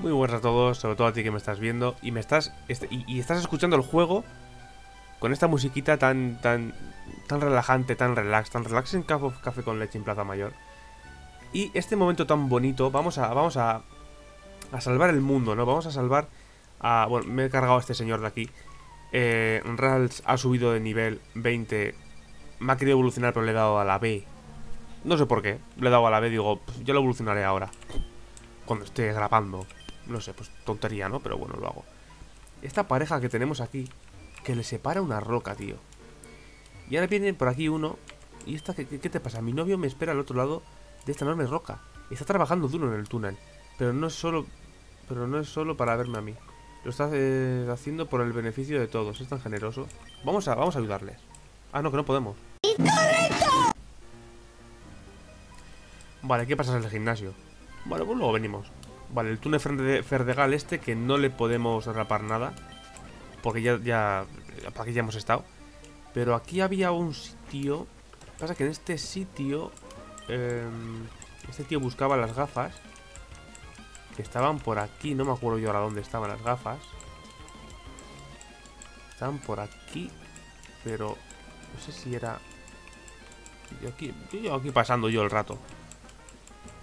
Muy buenas a todos, sobre todo a ti que me estás viendo y me estás este, y, estás escuchando el juego con esta musiquita tan tan tan relajante, tan relax, tan relax en café, café con leche en Plaza Mayor. Y este momento tan bonito, vamos a vamos a a salvar el mundo, ¿no? Vamos a salvar a bueno, me he cargado a este señor de aquí. Eh, Rals ha subido de nivel 20. Me ha querido evolucionar, pero le he dado a la B. No sé por qué. Le he dado a la B, digo, pues yo lo evolucionaré ahora. Cuando esté grabando. No sé, pues tontería, ¿no? Pero bueno, lo hago. Esta pareja que tenemos aquí, que le separa una roca, tío. Y ahora viene por aquí uno. ¿Y esta qué, qué, te pasa? Mi novio me espera al otro lado de esta enorme roca. Está trabajando duro en el túnel. Pero no es solo. Pero no es solo para verme a mí. Lo está eh, haciendo por el beneficio de todos. Es tan generoso. Vamos a, vamos a ayudarles. Ah, no, que no podemos. Vale, ¿qué pasa en el gimnasio? Vale, pues luego venimos. Vale, el túnel Ferde- Ferdegal este que no le podemos rapar nada. Porque ya, ya, aquí ya hemos estado. Pero aquí había un sitio. Pasa que en este sitio. em, este tío buscaba las gafas. Que estaban por aquí. No me acuerdo yo ahora dónde estaban las gafas. Estaban por aquí. Pero. No sé si era. Yo aquí, yo aquí pasando yo el rato.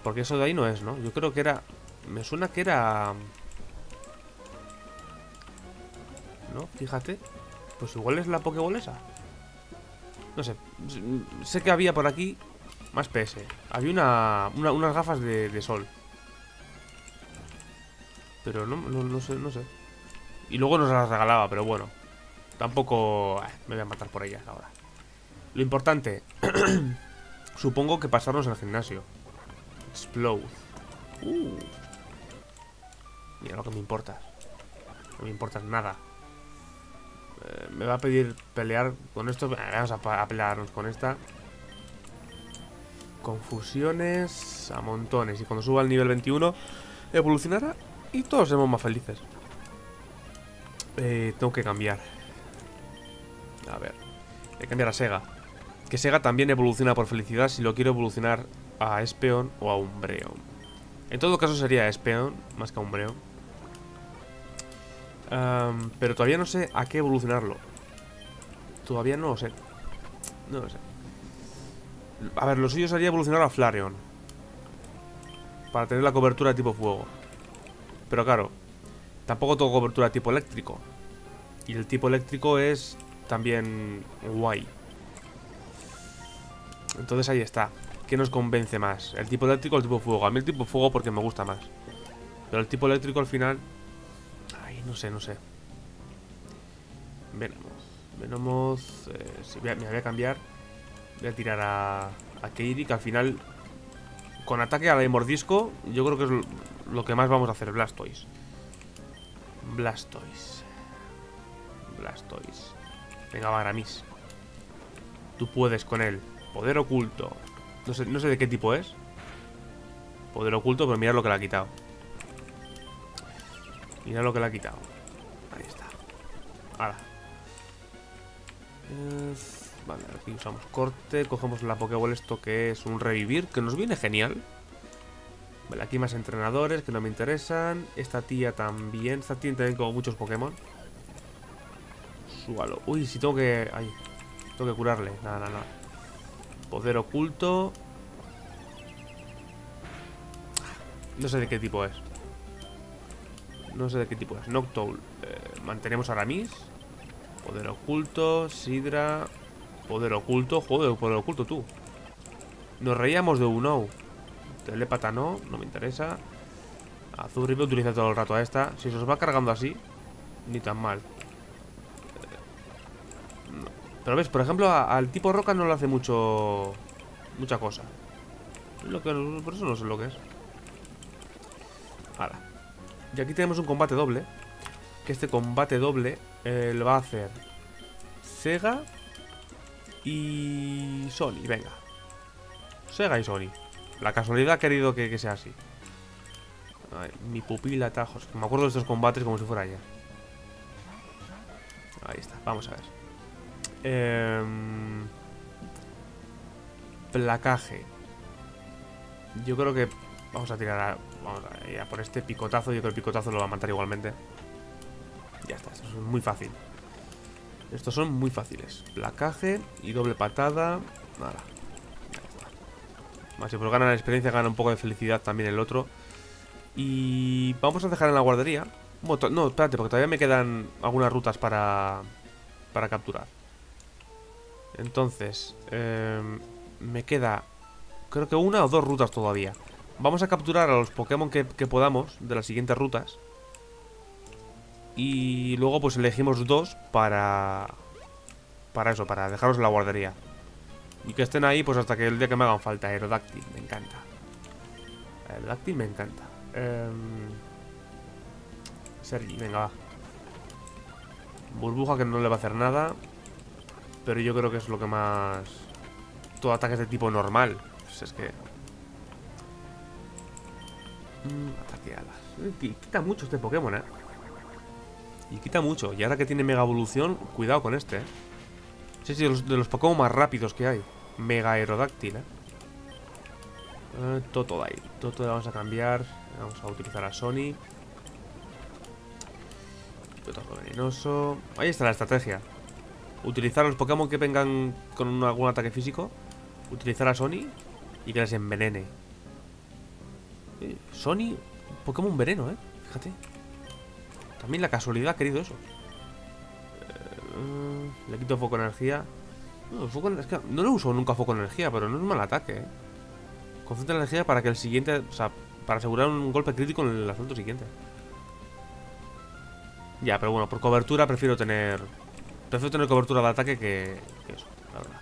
Porque eso de ahí no es, ¿no? Yo creo que era... Me suena que era... ¿No? Fíjate. Pues igual es la Pokéball esa. No sé. Sé que había por aquí... Más PS. Había una, una- unas gafas de, de sol. Pero no, no, no sé, no sé. Y luego nos las regalaba, pero bueno. Tampoco... eh, me voy a matar por ellas ahora. Lo importante... Supongo que pasarnos al gimnasio. Explode. Uh. Mira lo que me importa. No me importa nada. Eh, me va a pedir pelear con esto. Vamos a pelearnos con esta. Confusiones a montones. Y cuando suba al nivel 21, evolucionará y todos seremos más felices. Eh, tengo que cambiar. A ver. Voy a cambiar a Sega. Que Sega también evoluciona por felicidad si lo quiero evolucionar a Espeon o a Umbreon. En todo caso sería Espeon más que a Umbreon. Am, pero todavía no sé a qué evolucionarlo. Todavía no lo sé. No lo sé. A ver, lo suyo sería evolucionar a Flareon. Para tener la cobertura de tipo fuego. Pero claro, tampoco tengo cobertura de tipo eléctrico. Y el tipo eléctrico es también guay. Entonces ahí está. ¿Qué nos convence más? ¿El tipo eléctrico o el tipo fuego? A mí el tipo fuego porque me gusta más. Pero el tipo eléctrico al final... No sé, no sé. Venomoth. Venomoth... Eh, sí, me voy a cambiar. Voy a tirar a... A que al final... Con ataque a la de mordisco, yo creo que es lo, que más vamos a hacer. Blastoise. Blastoise. Blastoise. Venga, Varamis. Tú puedes con él. Poder oculto. No sé, no sé de qué tipo es. Poder oculto, pero mirad lo que le ha quitado. Mirad lo que le ha quitado. Ahí está. Ahora. Vale, aquí usamos corte. Cogemos la Pokéball esto que es un revivir, que nos viene genial. Vale, aquí más entrenadores que no me interesan. Esta tía también. Esta tía también con muchos Pokémon. Súbalo. Uy, si tengo que... Ay, tengo que curarle. Nada, nada, nada. Poder oculto. No sé de qué tipo es. No sé de qué tipo es. Noctowl. Eh, mantenemos a Aramis. Poder oculto. Sidra. Poder oculto. Joder, poder oculto tú. Nos reíamos de Uno. Telépata no. No me interesa. Azul Ripe utiliza todo el rato a esta. Si se os va cargando así. Ni tan mal. Pero ves, por ejemplo, al tipo roca no le hace mucho. mucha cosa. Lo que, por eso no sé lo que es. Y aquí tenemos un combate doble. Que este combate doble eh, lo va a hacer Sega y Sony. Venga. Sega y Sony. La casualidad ha querido que, que sea así. Mi pupila tajos. Me acuerdo de estos combates como si fuera ayer. Ahí está, vamos a ver. Em, placaje. Yo creo que vamos a tirar a vamos a ir a por este picotazo. Yo creo que el picotazo lo va a matar igualmente. Ya está, esto es muy fácil. Estos son muy fáciles. Placaje y doble patada. Nada. Más si pues gana la experiencia, gana un poco de felicidad también el otro. Y vamos a dejar en la guardería. no, espérate, porque todavía me quedan algunas rutas para, para capturar. Entonces, em, me queda creo que una o dos rutas todavía. Vamos a capturar a los Pokémon que, podamos de las siguientes rutas. Y luego pues elegimos dos para... Para eso, para dejarlos en la guardería. Y que estén ahí pues hasta que el día que me hagan falta. Aerodáctil, me encanta. Aerodáctil me encanta. Eh... Sergi, venga, va. Burbuja que no le va a hacer nada. Pero yo creo que es lo que más... Todo ataque de tipo normal. Pues es que... Mm, ataque alas. Quita mucho este Pokémon, ¿eh? Y quita mucho. Y ahora que tiene Mega Evolución, cuidado con este, ¿eh? Sí, sí, de los, de los Pokémon más rápidos que hay. Mega Aerodáctil, ¿eh? eh Totodile. Totodile vamos a cambiar. Vamos a utilizar a Sony. Pedazo venenoso. Ahí está la estrategia. Utilizar a los Pokémon que vengan con algún ataque físico. Utilizar a Sony y que les envenene. Eh, Sony, Pokémon veneno, ¿eh? Fíjate. También la casualidad ha querido eso. Eh, le quito foco energía. No, foco, no lo uso nunca foco energía, pero no es mal ataque. ¿eh? Concentra energía para que el siguiente. O sea, para asegurar un golpe crítico en el asalto siguiente. Ya, pero bueno, por cobertura prefiero tener. Prefiero tener cobertura de ataque que, que eso, la verdad.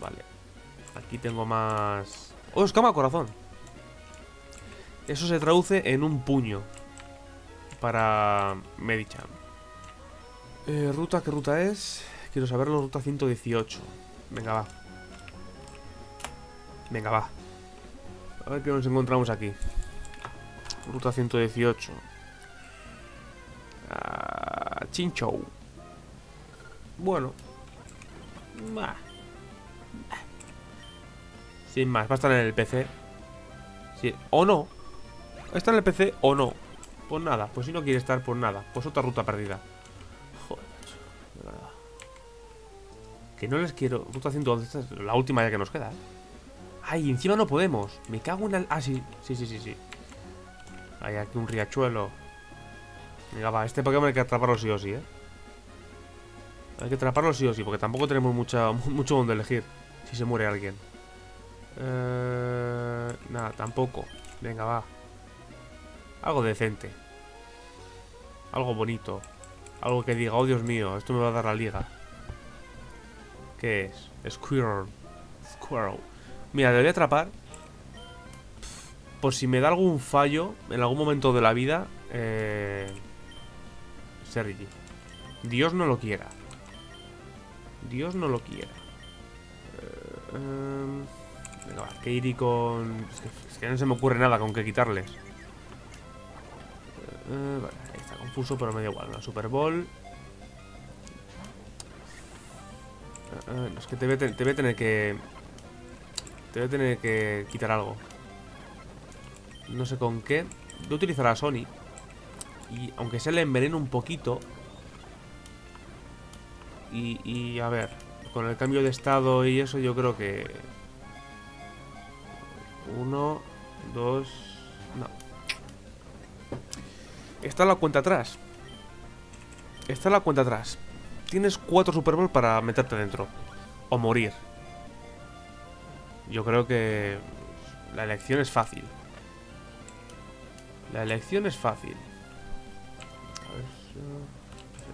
Vale. Aquí tengo más. ¡Oh, escama corazón! Eso se traduce en un puño para Medicham. Eh, ¿Ruta? ¿Qué ruta es? Quiero saberlo, ruta 118. Venga, va. Venga, va. A ver qué nos encontramos aquí. Ruta 118. Ah, Chinchou. Bueno. Sin más, va a estar en el PC. Sí. O no. Está en el PC o no. Pues nada, pues si no quiere estar, pues nada. Pues otra ruta perdida. Joder, de. Que no les quiero. Ruta 111, esta es la última ya que nos queda, ¿eh? Ay, encima no podemos. Me cago en el... Ah, sí, sí, sí, sí, sí. Hay aquí un riachuelo. Venga, va, este Pokémon hay que atraparlo sí o sí, ¿eh? Hay que atraparlo sí o sí, porque tampoco tenemos mucha, mucho donde elegir. Si se muere alguien. Eh, nada, tampoco. Venga, va. Algo decente. Algo bonito. Algo que diga, oh Dios mío, esto me va a dar la liga. ¿Qué es? Squirrel. Squirrel. Mira, le voy a atrapar. Por si me da algún fallo en algún momento de la vida. Eh... Sergi. Dios no lo quiera. Dios no lo quiera. Eh, em, venga, va, que con... es que no se me ocurre nada con qué quitarles. Eh, vale, ahí está confuso, pero me da igual. Una Super Bowl. Eh, eh, es que te voy, a tener que... Te voy a tener que quitar algo. No sé con qué. Voy a utilizar a Sony. Y aunque se le envenene un poquito. Y, y a ver, con el cambio de estado y eso yo creo que... Uno, dos... No. Está la cuenta atrás. Está la cuenta atrás. Tienes cuatro Super Bowl para meterte dentro. O morir. Yo creo que la elección es fácil. La elección es fácil.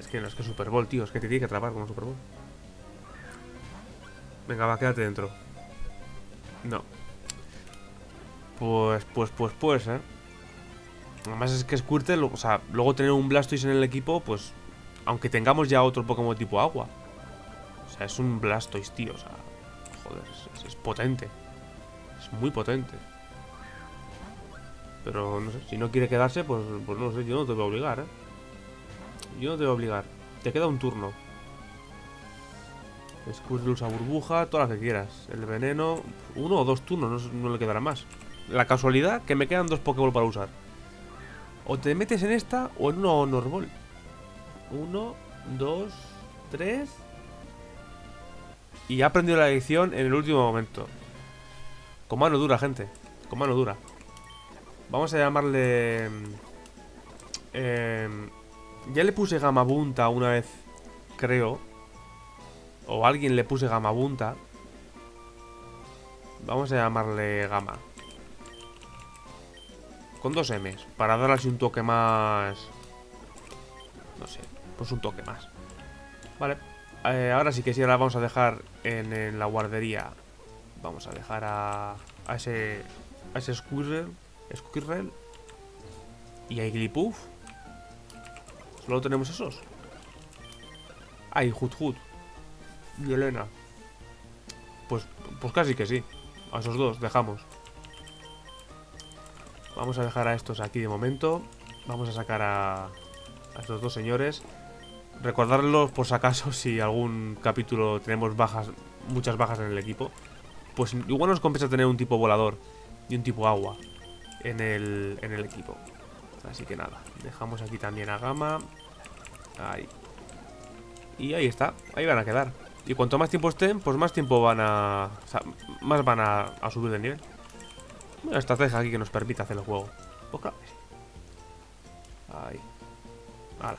Es que no es que Super Bowl, tío. Es que te tiene que atrapar como Super Bowl. Venga, va, quédate dentro. No. Pues, pues, pues, pues, eh. Además es que Squirtle, o sea, luego tener un Blastoise en el equipo, pues... Aunque tengamos ya otro Pokémon tipo agua. O sea, es un Blastoise, tío. O sea, joder, es, potente. Es muy potente. Pero, no sé, si no quiere quedarse, pues, pues no sé, yo no te voy a obligar, ¿eh? Yo no te voy a obligar. Te queda un turno. Squirtle usa burbuja, todas las que quieras. El veneno, uno o dos turnos, no, le quedará más. la casualidad que me quedan dos Pokéball para usar. O te metes en esta o en una Honor Ball. Uno, dos, tres. Y ha aprendido la lección en el último momento. Con mano dura, gente. Con mano dura. Vamos a llamarle... Eh, ya le puse Gamabunta una vez, creo. O alguien le puse Gamabunta. Vamos a llamarle Gama. Con dos M's. Para darle así un toque más... No sé. Pues un toque más. Vale. Eh, ahora sí que sí, ahora vamos a dejar en, la guardería. Vamos a dejar a, a ese... A ese Squirrel. Squirrel. Y a Iglipuff. Solo tenemos esos. Ay, Hut Hut. Y Elena. Pues, pues casi que sí. A esos dos, dejamos. Vamos a dejar a estos aquí de momento. Vamos a sacar a, a estos dos señores. Recordarlos por si acaso si algún capítulo tenemos bajas, muchas bajas en el equipo. Pues igual nos compensa tener un tipo volador y un tipo agua en el, en el equipo. Así que nada, dejamos aquí también a Gama. Ahí. Y ahí está, ahí van a quedar. Y cuanto más tiempo estén, pues más tiempo van a... O sea, más van a, subir de nivel. Una estrategia aquí que nos permite hacer el juego. Pues Ahí. Hala.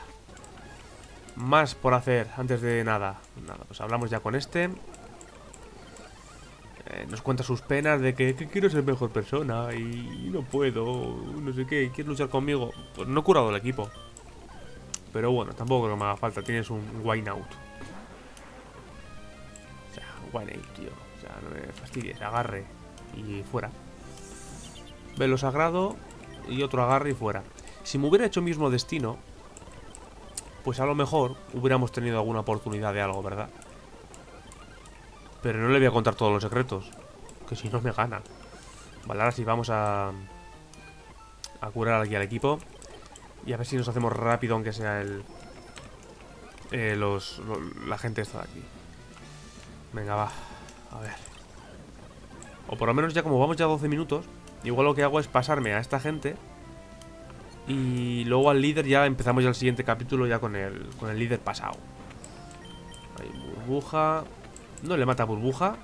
Más por hacer antes de nada. Nada, pues hablamos ya con este. Eh, nos cuenta sus penas de que, quiero ser mejor persona y, no puedo, no sé qué, quieres luchar conmigo. Pues no he curado el equipo. Pero bueno, tampoco creo que me haga falta, tienes un wine out. O sea, wine out, tío. O sea, no me fastidies, agarre y fuera. Velo sagrado y otro agarre y fuera. Si me hubiera hecho mismo destino, pues a lo mejor hubiéramos tenido alguna oportunidad de algo, ¿verdad? Pero no le voy a contar todos los secretos, que si no me gana. Vale, ahora sí vamos a... A curar aquí al equipo. Y a ver si nos hacemos rápido, aunque sea el... Eh, los, la gente está aquí. Venga, va. A ver. O por lo menos ya como vamos ya 12 minutos, igual lo que hago es pasarme a esta gente y luego al líder ya empezamos ya el siguiente capítulo ya con el, con el líder pasado. Hay burbuja. No le mata burbuja.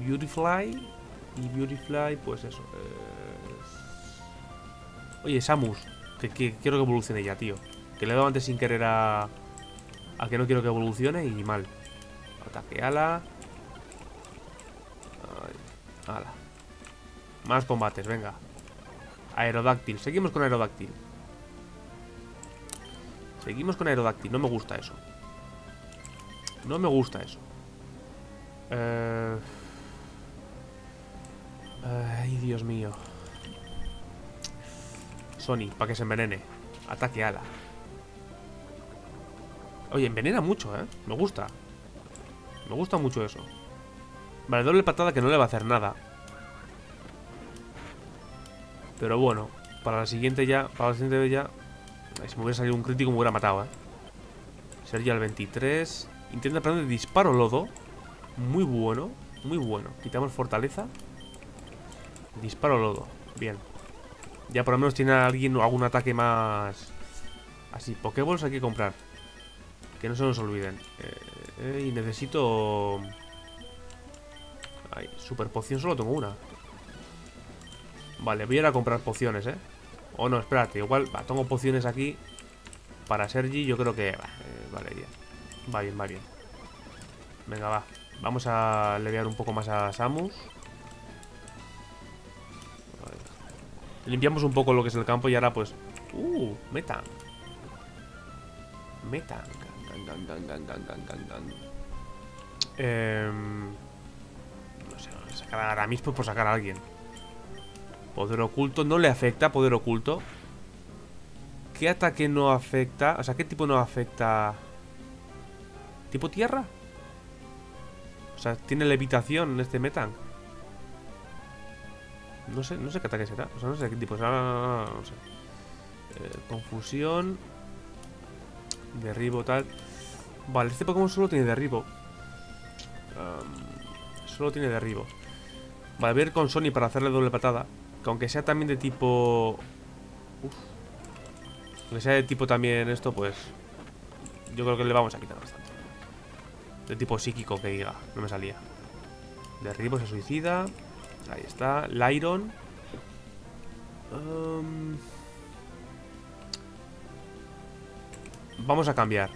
Beautyfly. Y Beautyfly, pues eso. Oye, Samus. Que, quiero que evolucione ya, tío. Que le he dado antes sin querer a... A que no quiero que evolucione y mal. Ataque ala. ala. Más combates, venga. Aerodáctil. Seguimos con Aerodáctil. Seguimos con Aerodáctil. No me gusta eso. No me gusta eso. Eh, ay, Dios mío. Sony, para que se envenene. Ataque ala. Oye, envenena mucho, ¿eh? Me gusta. Me gusta mucho eso. Vale, doble patada que no le va a hacer nada. Pero bueno, para la siguiente ya, para la siguiente ya... Si me hubiera salido un crítico me hubiera matado, ¿eh? Sería el 23. Intenta aprender disparo lodo. Muy bueno, muy bueno. Quitamos fortaleza. Disparo lodo. Bien. Ya por lo menos tiene alguien algún ataque más... Así, Pokéballs hay que comprar. Que no se nos olviden. Eh, eh, y necesito... Ay, super poción solo tengo una. Vale, voy a ir a comprar pociones, ¿eh? O no, espérate, igual, va, tengo pociones aquí Para Sergi, yo creo que va, eh, Vale, ya Va bien, va bien Venga, va Vamos a levear un poco más a Samus Limpiamos un poco lo que es el campo y ahora pues... ¡Uh! Metan. Metan. Eh, no sé, sacar ahora mismo por sacar a alguien. Poder oculto. No le afecta poder oculto. ¿Qué ataque no afecta? O sea, ¿qué tipo no afecta? ¿Tipo tierra? O sea, ¿tiene levitación en este metan? No sé, no sé qué ataque será. O sea, no sé qué tipo será. Sé. Eh, confusión. Derribo, tal. Vale, este Pokémon solo tiene derribo. solo tiene derribo. Vale, voy a ir con Sony para hacerle doble patada. Que aunque sea también de tipo... Uf. Aunque sea de tipo también esto, pues... Yo creo que le vamos a quitar bastante. De tipo psíquico, que diga. No me salía. Derribo se suicida. Ahí está. Lyron. Um, Vamos a cambiar.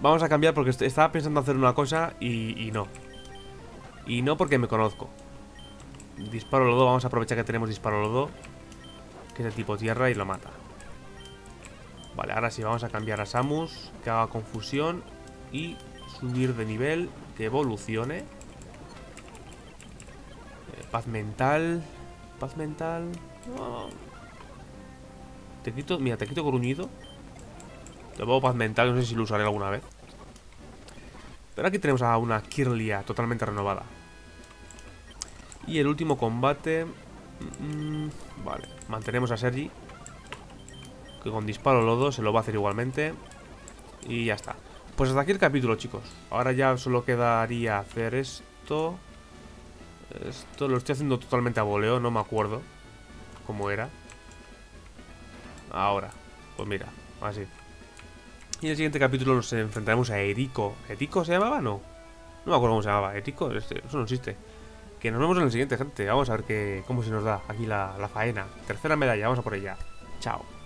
Vamos a cambiar porque estaba pensando hacer una cosa y no. Y no porque me conozco. Disparo lodo, vamos a aprovechar que tenemos disparo lodo. Que es de tipo tierra y lo mata. Vale, ahora sí, vamos a cambiar a Samus. Que haga confusión. Y subir de nivel. Que evolucione. Eh, paz mental. Paz mental. Te quito, mira, te quito gruñido. Te pongo paz mental, no sé si lo usaré alguna vez. Pero aquí tenemos a una Kirlia totalmente renovada. Y el último combate... Mm, vale, mantenemos a Sergi. Que con disparo lodo se lo va a hacer igualmente. Y ya está. Pues hasta aquí el capítulo, chicos. Ahora ya solo quedaría hacer esto. Esto lo estoy haciendo totalmente a voleo, no me acuerdo cómo era. Ahora, pues mira, así. Y en el siguiente capítulo nos enfrentaremos a Eriko. ¿Eriko se llamaba? No. No me acuerdo cómo se llamaba. ¿Eriko? Este, eso no existe. Que nos vemos en el siguiente, gente. Vamos a ver qué, cómo se nos da aquí la, la faena. Tercera medalla, vamos a por ella. Chao.